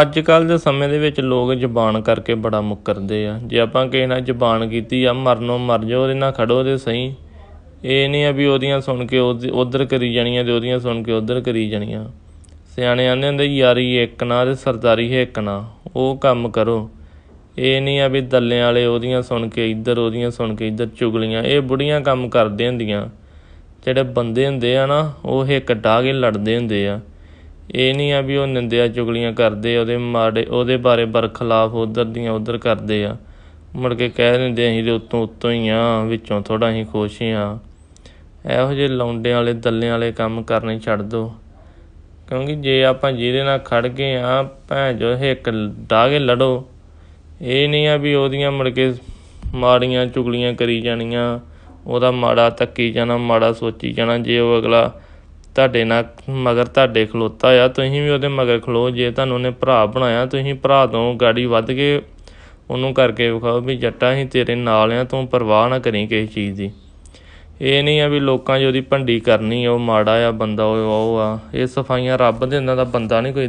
ਅੱਜ ਕੱਲ ਦੇ ਸਮੇਂ ਦੇ ਵਿੱਚ ਲੋਕ ਜ਼ਬਾਨ ਕਰਕੇ ਬੜਾ ਮੁੱਕਰਦੇ ਆ। ਜੇ ਆਪਾਂ ਕਿਸੇ ਨਾਲ ਜ਼ਬਾਨ ਕੀਤੀ ਆ, ਮਰਨੋਂ ਮਰ ਜਾਓ, ਉਹਦੇ ਨਾਲ ਖੜੋ ਤੇ ਸਹੀ। ਇਹ ਨਹੀਂ ਆ ਵੀ ਉਹਦੀਆਂ ਸੁਣ ਕੇ ਉਧਰ ਕਰੀ ਜਾਣੀਆਂ ਤੇ ਉਹਦੀਆਂ ਸੁਣ ਕੇ ਉਧਰ ਕਰੀ ਜਾਣੀਆਂ। ਸਿਆਣੇ ਆਂਦੇ ਹੁੰਦੇ, ਯਾਰੀ ਇੱਕ ਨਾ ਤੇ ਸਰਦਾਰੀ ਹੈ ਇੱਕ ਨਾ, ਉਹ ਕੰਮ ਕਰੋ। ਇਹ ਨਹੀਂ ਆ ਵੀ ਦੱਲਿਆਂ ਵਾਲੇ ਉਹਦੀਆਂ ਸੁਣ ਕੇ ਇੱਧਰ, ਉਹਦੀਆਂ ਸੁਣ ਕੇ ਇੱਧਰ ਚੁਗਲੀਆਂ। ਇਹ ਬੁੜੀਆਂ ਕੰਮ ਕਰਦੇ ਹੁੰਦੀਆਂ। ਜਿਹੜੇ ਬੰਦੇ ਹੁੰਦੇ ਆ ਨਾ, ਉਹ ਹਿੱਕ ਡਾਹ ਕੇ ਲੜਦੇ ਹੁੰਦੇ ਆ। ਇਹ ਨਹੀਂ ਆ ਵੀ ਉਹ ਨਿੰਦਿਆ ਚੁਗਲੀਆਂ ਕਰਦੇ ਉਹਦੇ ਮਾੜੇ, ਉਹਦੇ ਬਾਰੇ ਬਰਖਲਾਫ ਉਧਰ ਦੀਆਂ ਉਧਰ ਕਰਦੇ ਆ। ਮੁੜ ਕੇ ਕਹਿ ਦਿੰਦੇ ਅਸੀਂ ਤੇ ਉੱਤੋਂ ਉੱਤੋਂ ਹੀ ਆ, ਵਿੱਚੋਂ ਥੋੜਾ ਅਸੀਂ ਖੁਸ਼ ਆ। ਇਹੋ ਜਿਹੇ ਲੌਂਡਿਆਂ ਵਾਲੇ, ਦੱਲਿਆਂ ਵਾਲੇ ਕੰਮ ਕਰਨੇ ਛੱਡ ਦੋ। ਕਿਉਂਕਿ ਜੇ ਆਪਾਂ ਜਿਹਦੇ ਨਾਲ ਖੜ ਗਏ ਆ, ਭੈਣ ਜੋ ਇੱਕ ਡਾਹ ਕੇ ਲੜੋ। ਇਹ ਨਹੀਂ ਆ ਵੀ ਉਹਦੀਆਂ ਮੁੜ ਕੇ ਮਾੜੀਆਂ ਚੁਗਲੀਆਂ ਕਰੀ ਜਾਣੀਆਂ, ਉਹਦਾ ਮਾੜਾ ਤੱਕੀ ਜਾਣਾ, ਮਾੜਾ ਸੋਚੀ ਜਾਣਾ, ਜੇ ਉਹ ਅਗਲਾ ਤੁਹਾਡੇ ਨਾਲ ਮਗਰ ਤੁਹਾਡੇ ਖਲੋਤਾ ਆ, ਤੁਸੀਂ ਵੀ ਉਹਦੇ ਮਗਰ ਖਲੋ, ਜੇ ਤੁਹਾਨੂੰ ਉਹਨੇ ਭਰਾ ਬਣਾਇਆ, ਤੁਸੀਂ ਭਰਾ ਤੋਂ ਗਾੜੀ ਵੱਧ ਕੇ ਉਹਨੂੰ ਕਰਕੇ ਵਿਖਾਓ ਵੀ ਜੱਟਾ ਅਸੀਂ ਤੇਰੇ ਨਾਲ ਆ, ਤੂੰ ਪਰਵਾਹ ਨਾ ਕਰੀ ਕਿਸੇ ਚੀਜ਼ ਦੀ। ਇਹ ਨਹੀਂ ਆ ਵੀ ਲੋਕਾਂ 'ਚ ਉਹਦੀ ਭੰਡੀ ਕਰਨੀ ਉਹ ਮਾੜਾ ਆ, ਬੰਦਾ ਉਹ ਆ ਇਹ ਸਫਾਈਆਂ ਰੱਬ ਦੇ ਦਾ ਬੰਦਾ ਨਹੀਂ ਕੋਈ